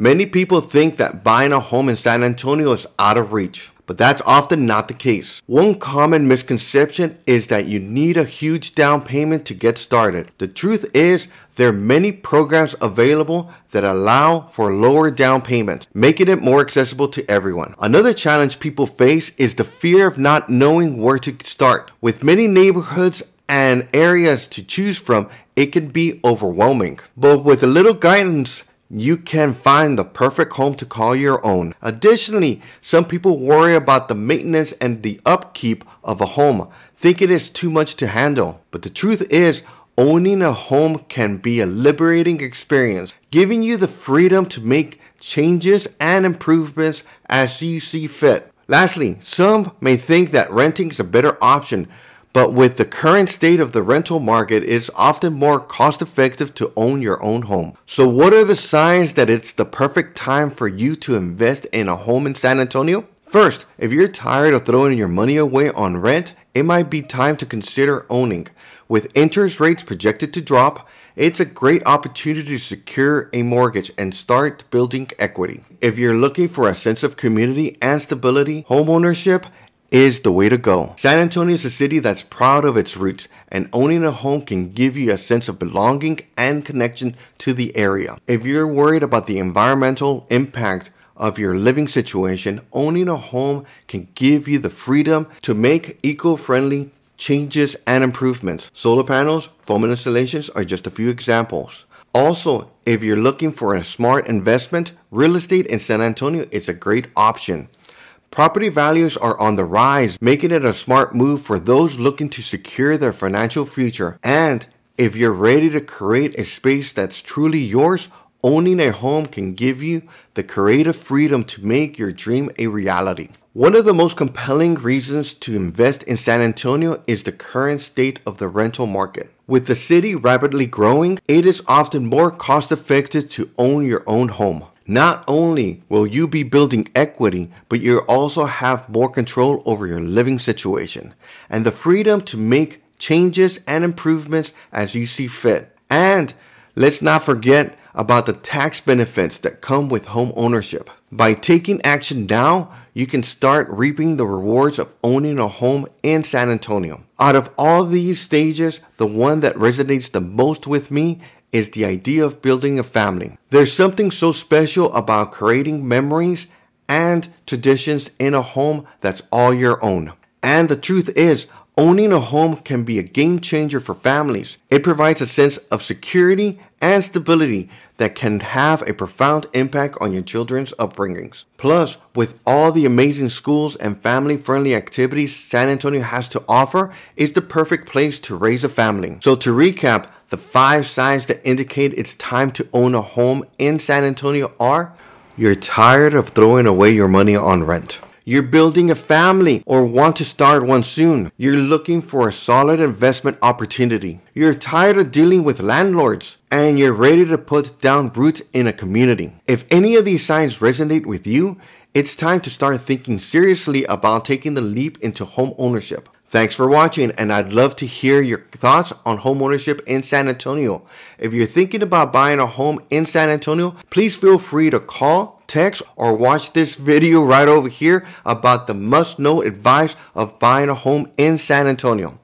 Many people think that buying a home in San Antonio is out of reach but that's often not the case. One common misconception is that you need a huge down payment to get started. The truth is, there are many programs available that allow for lower down payments, making it more accessible to everyone. Another challenge people face is the fear of not knowing where to start. With many neighborhoods and areas to choose from, it can be overwhelming. But with a little guidance you can find the perfect home to call your own. Additionally, some people worry about the maintenance and the upkeep of a home, thinking it's too much to handle. But the truth is, owning a home can be a liberating experience, giving you the freedom to make changes and improvements as you see fit. Lastly, some may think that renting is a better option but with the current state of the rental market, it's often more cost effective to own your own home. So, what are the signs that it's the perfect time for you to invest in a home in San Antonio? First, if you're tired of throwing your money away on rent, it might be time to consider owning. With interest rates projected to drop, it's a great opportunity to secure a mortgage and start building equity. If you're looking for a sense of community and stability, homeownership is the way to go. San Antonio is a city that's proud of its roots, and owning a home can give you a sense of belonging and connection to the area. If you're worried about the environmental impact of your living situation, owning a home can give you the freedom to make eco friendly changes and improvements. Solar panels, foam installations are just a few examples. Also, if you're looking for a smart investment, real estate in San Antonio is a great option. Property values are on the rise, making it a smart move for those looking to secure their financial future. And if you're ready to create a space that's truly yours, owning a home can give you the creative freedom to make your dream a reality. One of the most compelling reasons to invest in San Antonio is the current state of the rental market. With the city rapidly growing, it is often more cost effective to own your own home. Not only will you be building equity, but you'll also have more control over your living situation and the freedom to make changes and improvements as you see fit. And let's not forget about the tax benefits that come with home ownership. By taking action now, you can start reaping the rewards of owning a home in San Antonio. Out of all these stages, the one that resonates the most with me is the idea of building a family. There's something so special about creating memories and traditions in a home that's all your own. And the truth is, owning a home can be a game changer for families. It provides a sense of security and stability that can have a profound impact on your children's upbringings. Plus, with all the amazing schools and family friendly activities San Antonio has to offer, it's the perfect place to raise a family. So, to recap, the five signs that indicate it's time to own a home in San Antonio are you're tired of throwing away your money on rent. You're building a family or want to start one soon. You're looking for a solid investment opportunity. You're tired of dealing with landlords and you're ready to put down roots in a community. If any of these signs resonate with you, it's time to start thinking seriously about taking the leap into home ownership. Thanks for watching, and I'd love to hear your thoughts on homeownership in San Antonio. If you're thinking about buying a home in San Antonio, please feel free to call, text, or watch this video right over here about the must know advice of buying a home in San Antonio.